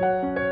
you